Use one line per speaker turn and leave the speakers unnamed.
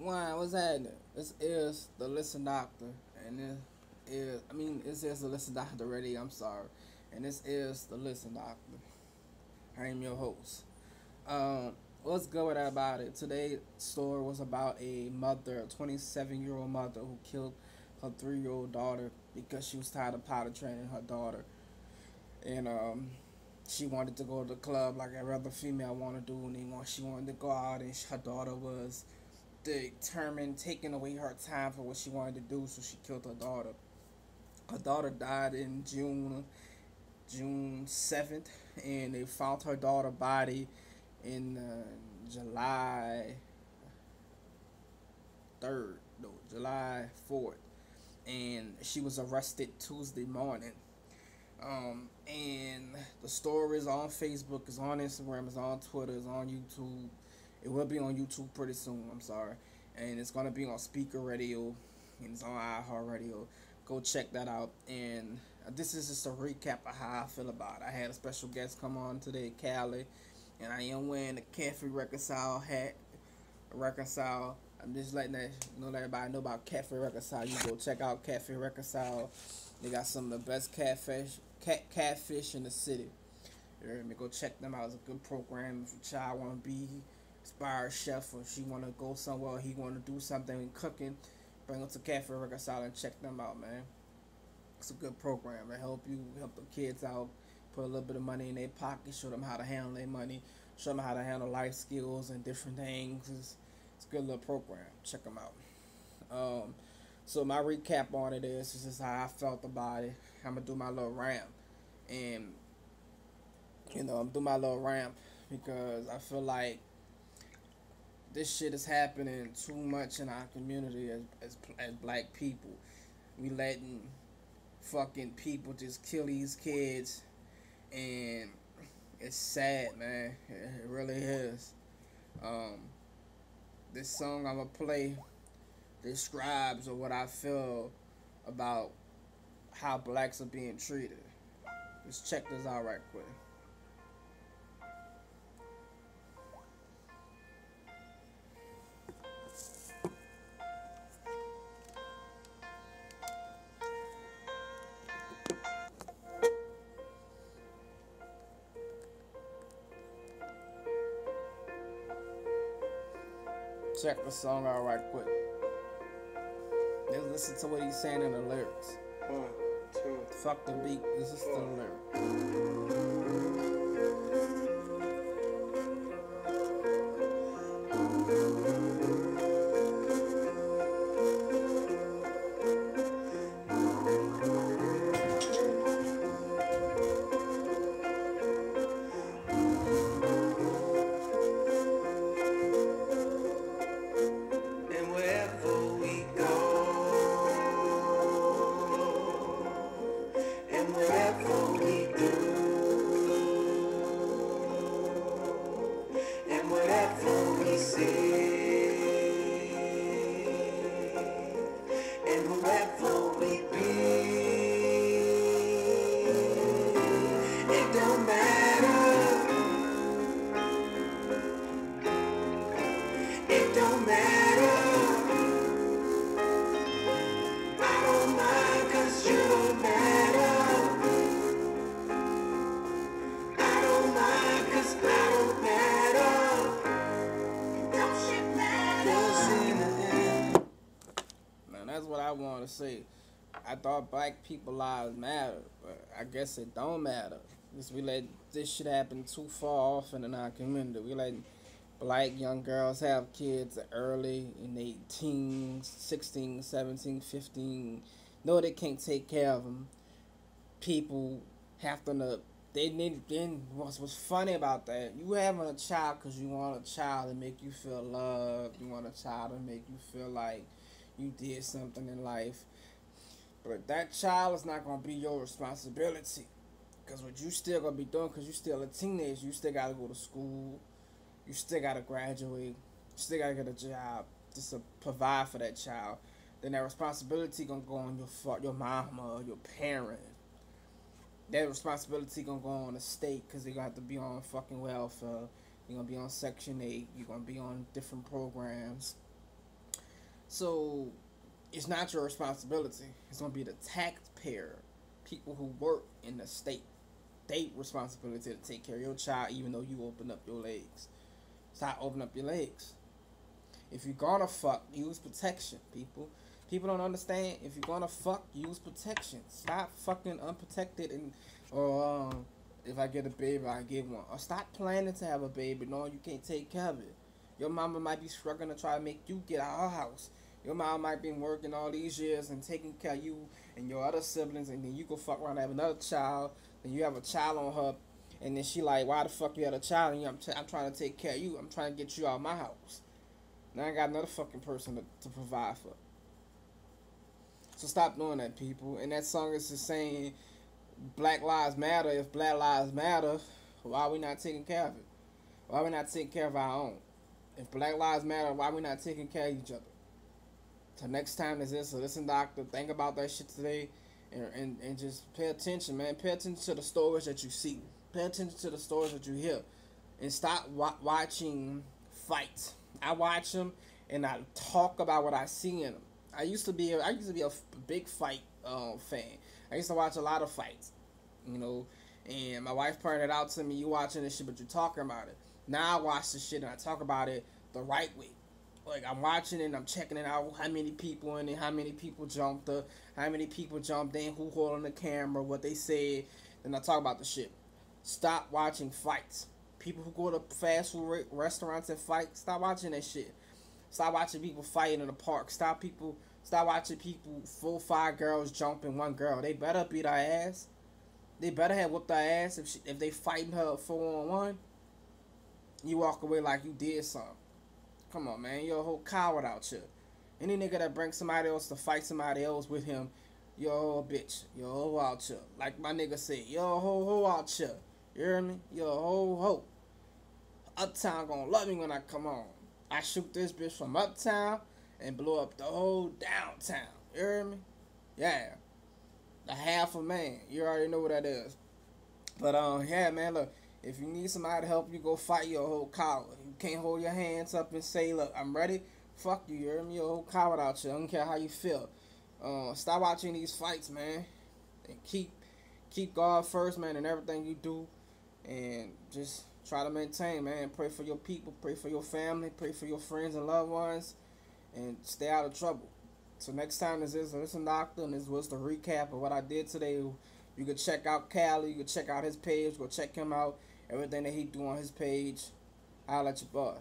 Why? What's happening? This is the Listen Doctor, and this is I mean this is the Listen Doctor already. I'm sorry, and this is the Listen Doctor. I am your host. Um, let's go with about it? Today's story was about a mother, a 27 year old mother who killed her three year old daughter because she was tired of potty training her daughter, and um she wanted to go to the club like every other female want to do, and she wanted to go out, and her daughter was determined, taking away her time for what she wanted to do, so she killed her daughter. Her daughter died in June, June seventh, and they found her daughter body in uh, July third, no, July fourth, and she was arrested Tuesday morning. Um, and the story is on Facebook, it's on Instagram, it's on Twitter, it's on YouTube. It will be on YouTube pretty soon. I'm sorry, and it's gonna be on Speaker Radio, and it's on iHeartRadio. Go check that out. And uh, this is just a recap of how I feel about it. I had a special guest come on today, Callie, and I am wearing the Cafe Reconcile hat. Reconcile. I'm just letting that you know let everybody know about Cafe Reconcile. You go check out Cafe Reconcile. They got some of the best catfish cat catfish in the city. You me? Go check them out. It's a good program if your child want to be inspired chef or she want to go somewhere, he want to do something in cooking, bring them to Cafe Reconcile and check them out, man. It's a good program. It help you help the kids out, put a little bit of money in their pocket, show them how to handle their money, show them how to handle life skills and different things. It's, it's a good little program. Check them out. Um, so my recap on it is this is how I felt about it. I'm gonna do my little ramp, and you know I'm doing my little ramp because I feel like this shit is happening too much in our community as as, as black people. We letting fucking people just kill these kids, and it's sad, man. It really is. Um, this song I'm gonna play describes what I feel about how blacks are being treated. Let's check this out right quick. Check the song out right quick. Let's listen to what he's saying in the lyrics.
One, two.
Fuck the beat. This is the lyric.
Say. I
thought black people lives matter, but I guess it don't matter. Because we let this shit happen too far often in our community. We let black young girls have kids early in their teens, 16, 17, 15. No, they can't take care of them. People have to, they need, then what's, what's funny about that, you having a child because you want a child to make you feel loved. You want a child to make you feel like you did something in life. But that child is not gonna be your responsibility. Cause what you still gonna be doing, cause you still a teenager, you still gotta go to school, you still gotta graduate, you still gotta get a job just to provide for that child. Then that responsibility gonna go on your your mama, your parent. That responsibility gonna go on the state, cause they gonna have to be on fucking welfare. You're gonna be on Section Eight. You're gonna be on different programs. So it's not your responsibility. It's gonna be the taxpayer, people who work in the state, they responsibility to take care of your child, even though you open up your legs. Stop opening up your legs. If you're gonna fuck, use protection, people. People don't understand. If you're gonna fuck, use protection. Stop fucking unprotected and or um, if I get a baby, I get one. Or stop planning to have a baby knowing you can't take care of it. Your mama might be struggling to try to make you get out of her house. Your mom might be working all these years and taking care of you and your other siblings, and then you go fuck around and have another child, and you have a child on her, and then she like, why the fuck you had a child? And you, I'm, t- I'm trying to take care of you. I'm trying to get you out of my house. Now I got another fucking person to, to provide for. So stop doing that, people. And that song is just saying, Black Lives Matter. If Black Lives Matter, why are we not taking care of it? Why are we not taking care of our own? If Black Lives Matter, why are we not taking care of each other? So next time is this, so listen, doctor, think about that shit today, and, and and just pay attention, man. Pay attention to the stories that you see. Pay attention to the stories that you hear, and stop wa- watching fights. I watch them and I talk about what I see in them. I used to be, a, I used to be a big fight uh, fan. I used to watch a lot of fights, you know. And my wife pointed out to me, "You watching this shit, but you're talking about it." Now I watch the shit and I talk about it the right way like I'm watching it and I'm checking it out how many people in it, how many people jumped up, how many people jumped in, who holding the camera, what they said, then I talk about the shit. Stop watching fights. People who go to fast food re- restaurants and fight, stop watching that shit. Stop watching people fighting in the park. Stop people stop watching people four five girls jumping one girl. They better beat her ass. They better have whooped her ass if she, if they fighting her four on one. You walk away like you did something. Come on, man. You're a whole coward out here. Any nigga that brings somebody else to fight somebody else with him, you're a bitch. You're a whole out here. Like my nigga said, you're a whole hoe out here. You hear me? You're a whole hoe. Uptown gonna love me when I come on. I shoot this bitch from uptown and blow up the whole downtown. You hear me? Yeah. The half a man. You already know what that is. But um, yeah, man. Look, if you need somebody to help you, go fight your whole coward. You can't hold your hands up and say, "Look, I'm ready." Fuck you. You hear me? You're a whole coward out here. I don't care how you feel. Uh, stop watching these fights, man, and keep keep God first, man, and everything you do, and just try to maintain, man. Pray for your people, pray for your family, pray for your friends and loved ones, and stay out of trouble. So next time this is listen, doctor, and this was the recap of what I did today. You can check out Cali. You can check out his page. Go check him out. Everything that he do on his page. I'll let you boy.